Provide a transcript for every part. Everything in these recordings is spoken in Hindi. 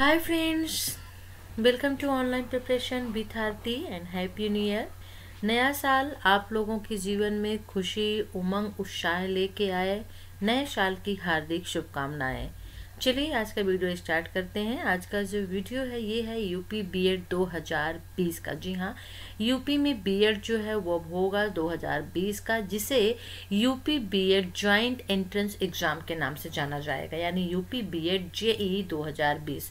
Hi friends welcome to online preparation with Aarti and happy new year नया साल आप लोगों के जीवन में खुशी, उमंग, उत्साह लेके आए, नए साल की हार्दिक शुभकामनाएँ। चलिए आज का वीडियो स्टार्ट करते हैं। आज का जो वीडियो है, ये है यूपी बीएड 2020 का। जी हाँ यूपी में बीएड जो है, वो होगा 2020 का, जिसे UP BEd joint entrance exam के नाम से जाना जाएगा। यानी यूपी बीएड जेई 2020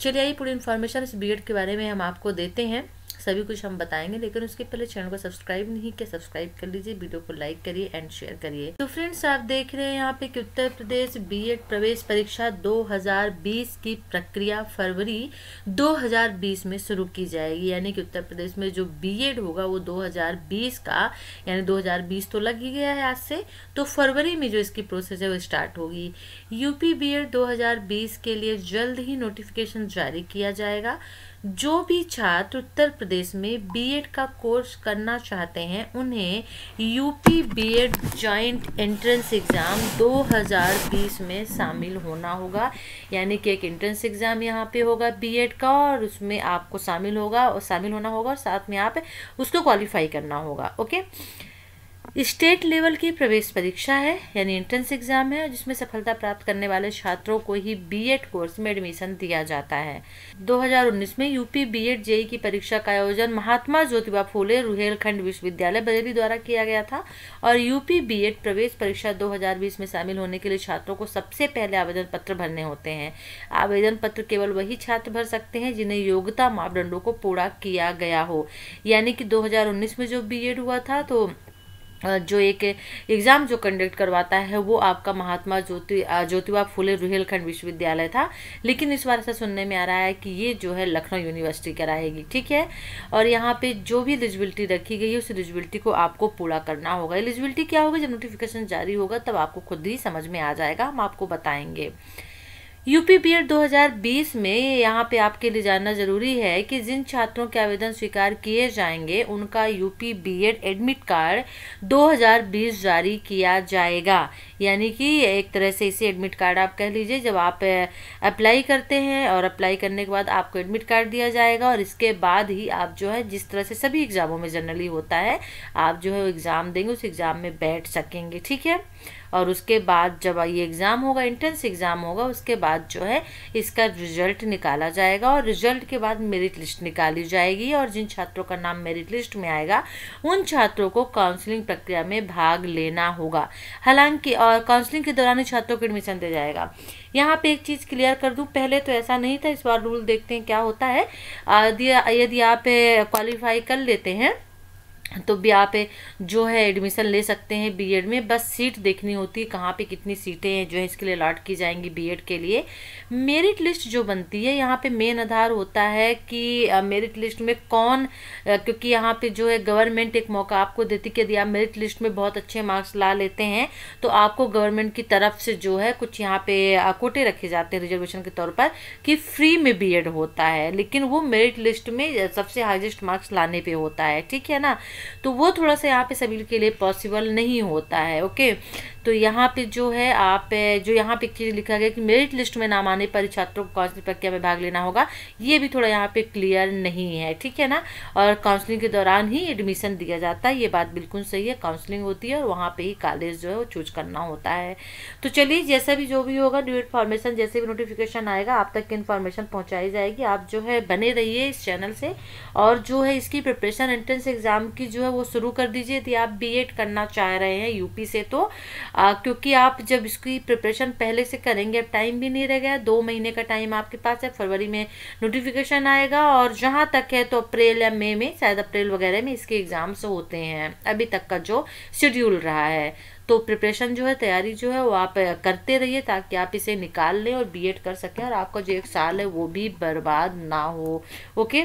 चलिए आइए पूरी इन्फॉर्मेशन इस बी के बारे में हम आपको देते हैं। सभी कुछ हम बताएँगे, लेकिन उसके पहले चैनल को सब्सक्राइब नहीं किया सब्सक्राइब कर लीजिए वीडियो को लाइक करिए एंड शेयर करिए। तो फ्रेंड्स आप देख रहे हैं यहाँ पे कि उत्तर प्रदेश बीएड प्रवेश परीक्षा 2020 की प्रक्रिया फरवरी 2020 में शुरू की जाएगी। यानी कि उत्तर प्रदेश में जो बीएड होगा, वो 2020 का, यानी 2020 तो लग ही गया है आज से तो फरवरी में जो इसकी प्रोसेस है, वो स्टार्ट होगी। यूपी बीएड 2020 के लिए जल्द ही नोटिफिकेशन जारी किया जाएगा। जो भी छात्र उत्तर प्रदेश में बीएड का कोर्स करना चाहते हैं, उन्हें UP BEd joint entrance exam 2020 में शामिल होना होगा। यानी कि एक एंट्रेंस एग्ज़ाम यहाँ पे होगा बीएड का और उसमें आपको शामिल होगा और शामिल होना होगा और साथ में आप उसको क्वालिफाई करना होगा ओके स्टेट लेवल की प्रवेश परीक्षा है, यानी एंट्रेंस एग्ज़ाम है, जिसमें सफलता प्राप्त करने वाले छात्रों को ही बीएड कोर्स में एडमिशन दिया जाता है। 2019 में यूपी बीएड जेई की परीक्षा का आयोजन महात्मा ज्योतिबा फूले रुहेलखंड विश्वविद्यालय बरेली द्वारा किया गया था और यूपी बीएड प्रवेश परीक्षा 2020 में शामिल होने के लिए छात्रों को सबसे पहले आवेदन पत्र भरने होते हैं। आवेदन पत्र केवल वही छात्र भर सकते हैं जिन्हें योग्यता मापदंडों को पूरा किया गया हो। यानी कि दो हज़ार उन्नीस में जो बी हुआ था तो जो एक एग्ज़ाम जो कंडक्ट करवाता है, वो आपका महात्मा ज्योति ज्योतिबा फुले रुहेलखंड विश्वविद्यालय था। लेकिन इस बार ऐसा सुनने में आ रहा है कि ये जो है लखनऊ यूनिवर्सिटी कराएगी ठीक है? और यहाँ पे जो भी एलिजिबिलिटी रखी गई है, उस एलिजिबिलिटी को आपको पूरा करना होगा। एलिजिबिलिटी क्या होगा? जब नोटिफिकेशन जारी होगा, तब आपको खुद ही समझ में आ जाएगा, हम आपको बताएँगे। यूपी बी एड 2020 में यहाँ पे आपके लिए जानना ज़रूरी है कि जिन छात्रों के आवेदन स्वीकार किए जाएँगे, उनका UP B Ed admit card 2020 जारी किया जाएगा। यानी कि एक तरह से इसे एडमिट कार्ड आप कह लीजिए, जब आप अप्लाई करते हैं और अप्लाई करने के बाद आपको एडमिट कार्ड दिया जाएगा और इसके बाद ही आप जो है, जिस तरह से सभी एग्ज़ामों में जनरली होता है, आप जो है एग्ज़ाम देंगे, उस एग्ज़ाम में बैठ सकेंगे, ठीक है? और उसके बाद जब ये एग्ज़ाम होगा एंट्रेंस एग्ज़ाम होगा, उसके बाद जो है इसका रिज़ल्ट निकाला जाएगा और रिज़ल्ट के बाद मेरिट लिस्ट निकाली जाएगी और जिन छात्रों का नाम मेरिट लिस्ट में आएगा, उन छात्रों को काउंसलिंग प्रक्रिया में भाग लेना होगा। हालाँकि और काउंसलिंग के दौरान ही छात्रों को एडमिशन दिया जाएगा। यहाँ पे एक चीज़ क्लियर कर दूँ, पहले तो ऐसा नहीं था, इस बार रूल देखते हैं क्या होता है। यदि आप क्वालिफाई कर लेते हैं तो भी आप जो है एडमिशन ले सकते हैं बीएड में। बस सीट देखनी होती है कहाँ पे कितनी सीटें हैं, जो है इसके लिए अलाट की जाएँगी बीएड के लिए। मेरिट लिस्ट जो बनती है, यहाँ पे मेन आधार होता है कि मेरिट लिस्ट में कौन क्योंकि यहाँ पे जो है गवर्नमेंट एक मौका आपको देती कि यदि आप मेरिट लिस्ट में बहुत अच्छे मार्क्स ला लेते हैं तो आपको गवर्नमेंट की तरफ़ से जो है कुछ यहाँ पे कोटे रखे जाते हैं रिजर्वेशन के तौर पर कि फ्री में बी होता है। लेकिन वो मेरिट लिस्ट में सबसे हाइजेस्ट मार्क्स लाने पर होता है। ठीक है ना? तो वो थोड़ा सा यहाँ पे सभी के लिए पॉसिबल नहीं होता है ओके तो यहाँ पे जो है, आप, जो यहाँ पे लिखा गया कि मेरिट लिस्ट में नाम आने पर छात्रों को काउंसलिंग प्रक्रिया में भाग लेना होगा, ये भी थोड़ा यहाँ पे क्लियर नहीं है, ठीक है ना? और काउंसलिंग के दौरान ही एडमिशन दिया जाता है, ये बात बिल्कुल सही है काउंसलिंग होती है और वहाँ पे ही कॉलेज जो है वो चूज़ करना होता है। तो चलिए, जैसा भी जो भी होगा न्यू इन्फॉर्मेशन जैसे भी नोटिफिकेशन आएगा, आप तक इन्फॉर्मेशन पहुँचाई जाएगी। आप जो है, बने रहिए इस चैनल से और जो है इसकी प्रिपरेशन एंट्रेंस एग्ज़ाम की जो है वो शुरू कर दीजिए। यदि आप बी करना चाह रहे हैं यूपी से तो आ, क्योंकि आप जब इसकी प्रिपरेशन पहले से करेंगे अब टाइम भी नहीं रह गया। दो महीने का टाइम आपके पास है फरवरी में नोटिफिकेशन आएगा और जहाँ तक है तो अप्रैल या मई में शायद अप्रैल वगैरह में इसके एग्ज़ाम्स होते हैं अभी तक का जो शेड्यूल रहा है। तो प्रिपरेशन जो है तैयारी जो है वो आप करते रहिए ताकि आप इसे निकाल लें और बीएड कर सकें और आपका जो एक साल है वो भी बर्बाद ना हो। ओके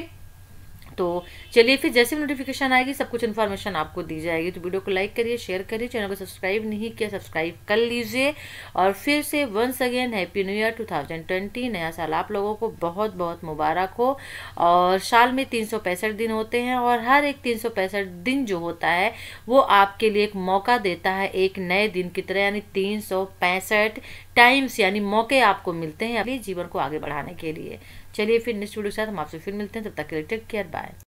तो चलिए फिर जैसे भी नोटिफिकेशन आएगी, सब कुछ इन्फॉर्मेशन आपको दी जाएगी। तो वीडियो को लाइक करिए शेयर करिए चैनल को सब्सक्राइब नहीं किया सब्सक्राइब कर लीजिए। और फिर से once again happy new year 2020 नया साल आप लोगों को बहुत बहुत मुबारक हो। और साल में तीन सौ पैंसठ दिन होते हैं और हर एक तीन दिन जो होता है, वो आपके लिए एक मौका देता है एक नए दिन की तरह, यानी तीन सौ पैंसठ टाइम्स यानी मौके आपको मिलते हैं अपने जीवन को आगे बढ़ाने के लिए। चलिए फिर नेक्स्ट वीडियो के साथ हम आपसे फिर मिलते हैं, तब तक के लिए टेक केयर बाय